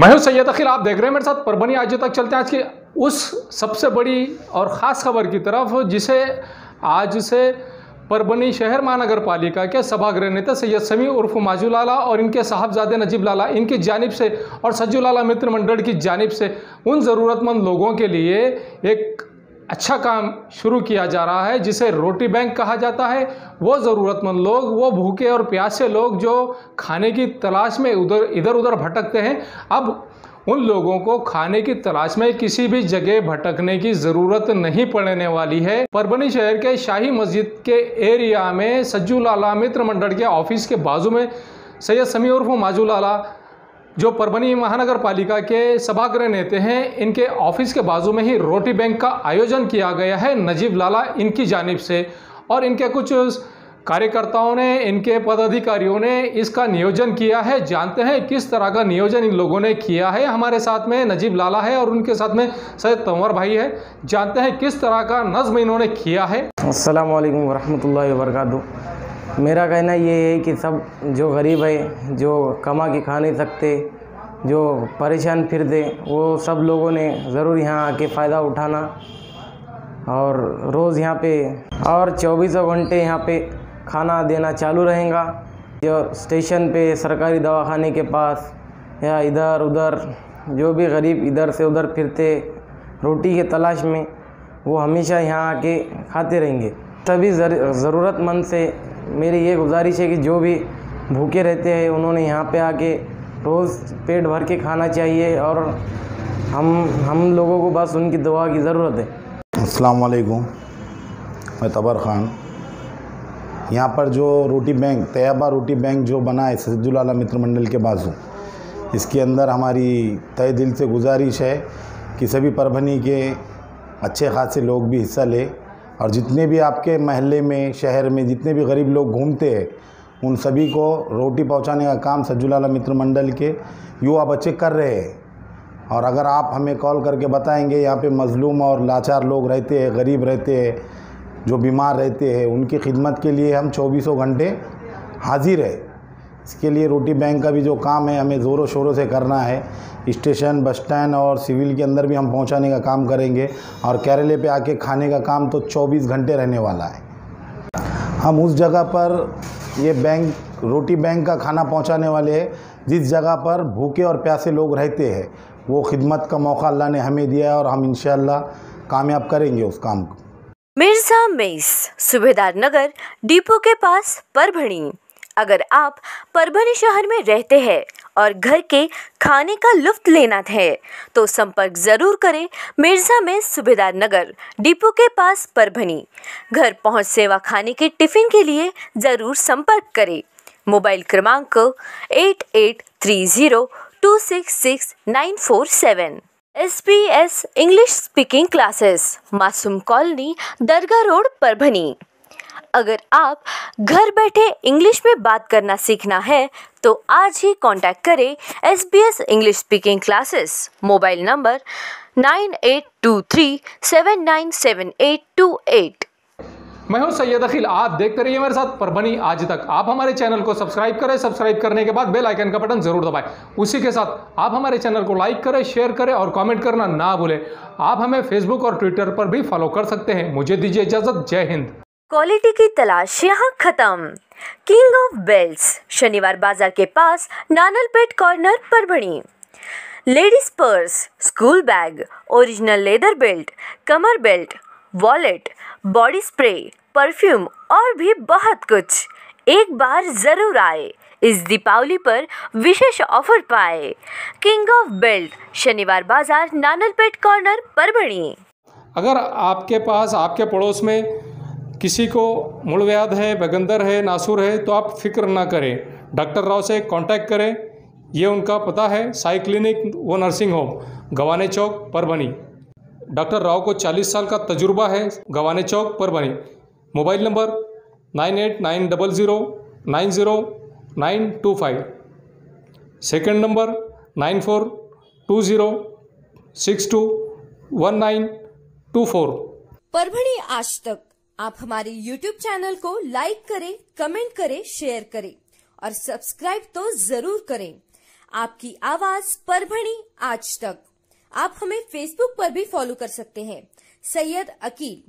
मैं सैयद अखिल आप देख रहे हैं मेरे साथ परभनी आज तक चलते हैं। आज की उस सबसे बड़ी और ख़ास खबर की तरफ़, जिसे आज से परभनी शहर महानगर पालिका के सभागृह नेता सैयद समी उर्फ़ माजू लाला और इनके साहबजादे नजीब लाला, इनकी जानब से, और सज्जू लाला मित्र मंडल की जानब से उन ज़रूरतमंद लोगों के लिए एक अच्छा काम शुरू किया जा रहा है, जिसे रोटी बैंक कहा जाता है। वो ज़रूरतमंद लोग, वो भूखे और प्यासे लोग जो खाने की तलाश में उधर, इधर उधर भटकते हैं, अब उन लोगों को खाने की तलाश में किसी भी जगह भटकने की ज़रूरत नहीं पड़ने वाली है। परभनी शहर के शाही मस्जिद के एरिया में सज्जू लाला मित्र मंडल के ऑफ़िस के बाजू में सैयद समी उर्फ़ माजू लाला जो परभनी महानगर पालिका के सभागृह नेते हैं, इनके ऑफ़िस के बाजू में ही रोटी बैंक का आयोजन किया गया है, नजीब लाला इनकी जानिब से। और इनके कुछ कार्यकर्ताओं ने, इनके पदाधिकारियों ने इसका नियोजन किया है। जानते हैं किस तरह का नियोजन इन लोगों ने किया है। हमारे साथ में नजीब लाला है और उनके साथ में सैयद तंवर भाई है। जानते हैं किस तरह का नज्म इन्होंने किया है। असल वरहमतुल्लाहि वबरकातुहू। मेरा कहना ये है कि सब जो गरीब है, जो कमा के खा नहीं सकते, जो परेशान फिर दे, वो सब लोगों ने ज़रूर यहाँ आके फ़ायदा उठाना। और रोज़ यहाँ पे और चौबीसों घंटे यहाँ पे खाना देना चालू रहेगा। जो स्टेशन पे सरकारी दवाखाने के पास या इधर उधर, जो भी गरीब इधर से उधर फिरते, रोटी के तलाश में, वो हमेशा यहाँ आके खाते रहेंगे। सभी ज़रूरतमंद से मेरी ये गुजारिश है कि जो भी भूखे रहते हैं, उन्होंने यहाँ पे आके रोज़ पेट भर के खाना चाहिए और हम हम लोगों को बस उनकी दुआ की ज़रूरत है। अस्सलाम वालेकुम। मैं तबर ख़ान। यहाँ पर जो रोटी बैंक, तैयबा रोटी बैंक जो बना है, सज्जुल आला मित्र मंडल के बाजू, इसके अंदर हमारी तय दिल से गुजारिश है कि सभी परभनी के अच्छे खासे लोग भी हिस्सा लें। और जितने भी आपके महल्ले में, शहर में जितने भी गरीब लोग घूमते हैं, उन सभी को रोटी पहुँचाने का काम सज्जूला मित्र मंडल के युवा बच्चे कर रहे हैं। और अगर आप हमें कॉल करके बताएँगे, यहाँ पे मज़लूम और लाचार लोग रहते हैं, गरीब रहते हैं, जो बीमार रहते हैं, उनकी खिदमत के लिए हम चौबीसों घंटे हाजिर है। इसके लिए रोटी बैंक का भी जो काम है, हमें ज़ोरों शोरों से करना है। स्टेशन, बस स्टैंड और सिविल के अंदर भी हम पहुँचाने का काम करेंगे और केरले पे आके खाने का काम तो 24 घंटे रहने वाला है। हम उस जगह पर ये बैंक, रोटी बैंक का खाना पहुँचाने वाले हैं, जिस जगह पर भूखे और प्यासे लोग रहते हैं। वो खिदमत का मौका अल्लाह ने हमें दिया है और हम इन कामयाब करेंगे उस काम को। मिर्ज़ा मेस, सुबेदार नगर, डिपो के पास परभणी। अगर आप परभणी शहर में रहते हैं और घर के खाने का लुफ्त लेना है तो संपर्क ज़रूर करें मिर्ज़ा में सुबेदार नगर, डिपो के पास परभनी। घर पहुँच सेवा खाने के टिफ़िन के लिए ज़रूर संपर्क करें। मोबाइल क्रमांक eight eight three zero two six six nine four seven. S P S English speaking classes, Masoom colony, Dargah road, Parbhani. अगर आप घर बैठे इंग्लिश में बात करना सीखना है तो आज ही कांटेक्ट करें S B S English speaking classes mobile number nine eight two three seven nine seven eight two eight मैं हूँ सैयद अखिल, आप देखते रहिए मेरे साथ परभनी। आज तक आप हमारे चैनल को सब्सक्राइब करें, सब्सक्राइब करने के बाद बेल आइकन का बटन ज़रूर दबाएँ। उसी के साथ आप हमारे चैनल को लाइक करें, शेयर करें और कमेंट करना ना भूलें। आप हमें फेसबुक और ट्विटर पर भी फॉलो कर सकते हैं। मुझे दीजिए इजाज़त। जय हिंद। क्वालिटी की तलाश यहाँ खत्म। King of belts Shaniwar Bazaar के पास Nanalpeth corner Parbhani ladies purse school bag original leather belt कमर belt wallet body spray perfume और भी बहुत कुछ। एक बार ज़रूर आए। इस दीपावली पर विशेष ऑफ़र पाए। King of belt Shaniwar Bazaar Nanalpeth corner पर परभणी अगर आपके पास, आपके पड़ोस में किसी को मूलव्याध है, बगंदर है, नासूर है तो आप फ़िक्र ना करें। डॉक्टर राव से कांटेक्ट करें। ये उनका पता है, साई क्लिनिक, वो nursing home Gawane Chowk Parbhani doctor Rao को 40 साल का तजुर्बा है, Gawane Chowk Parbhani mobile number nine eight nine double zero, nine zero, nine two five. Second number nine four two zero, six two, one nine two four. Parbhani आज तक आप हमारे YouTube channel को लाइक करें comment करें share करें और subscribe तो ज़रूर करें। आपकी आवाज़ परभणी आज तक। आप हमें फेसबुक पर भी फॉलो कर सकते हैं। सैयद अकील